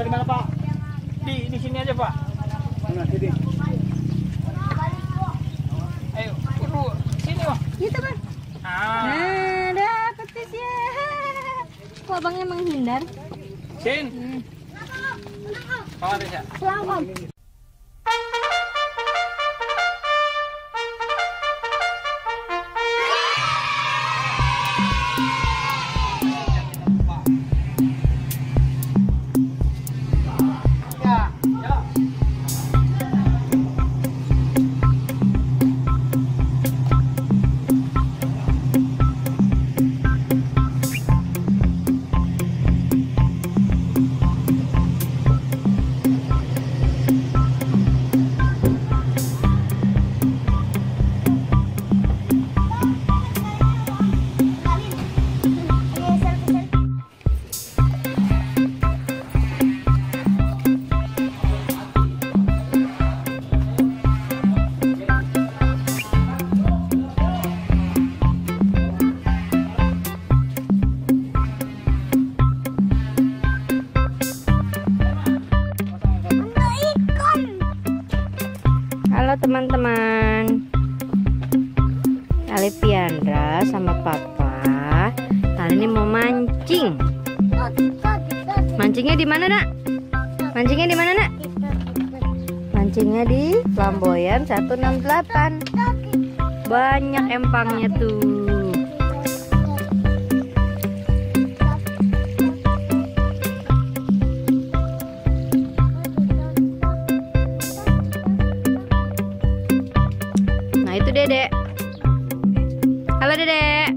Di mana Pak? Di di sini aja Pak. Mana sini? Ayo, dulu sini Pak. Gitu bang. Ah, Nah, dapet fish ya. Kok abangnya menghindar? Sin. Kawan ya. Selamat. Teman-teman. Alipiandra sama Papa kali ini mau mancing. Mancingnya di mana, Nak? Mancingnya di mana, Nak? Mancingnya di Flamboyan 168. Banyak empangnya tuh. Dedek.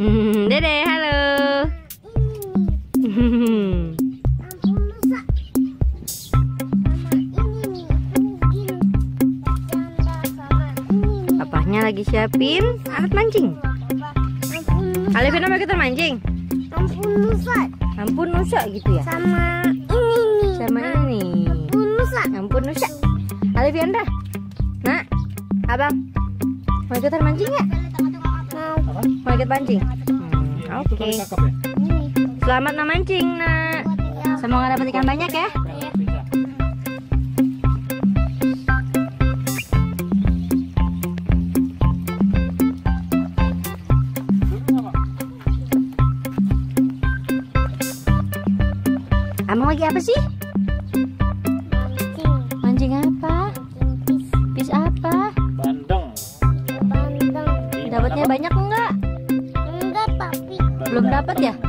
Hmm, Dedek, halo. Papahnya lagi siapin alat mancing. Alevin mau kita mancing? Ampun Nusa Ampun Nusa gitu ya? sama ini nih. Sama ini. Ampun Nusa. Ampun Nusa. Alifiandra. Nak, abang. Mau ikutan mancing ya? Mau Mau ikut mancing? Hmm, Oke. Itu kakap ya? Selamat memancing, nak. Semoga dapat ikan banyak ya. Abang lagi apa sih? Mancing. Mancing apa? Mancing Bis apa? Dapatnya banyak enggak? Enggak tapi. Belum dapat ya?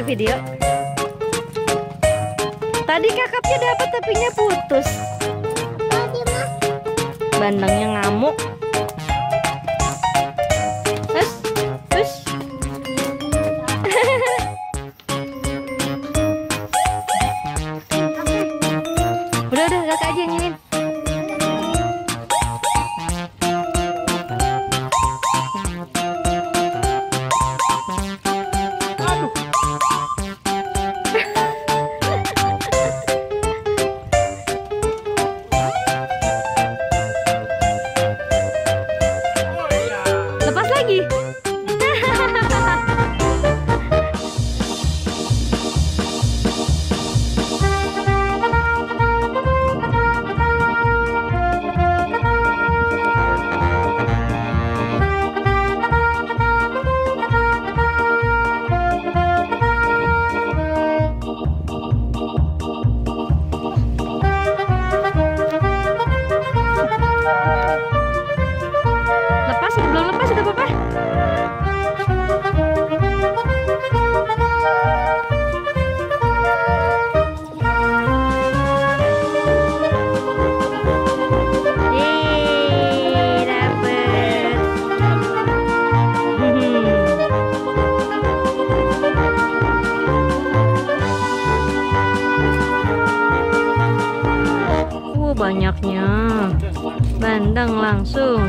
Video. Tadi kakapnya dapat tapinya putus. Bandangnya ngamuk. Bandeng langsung.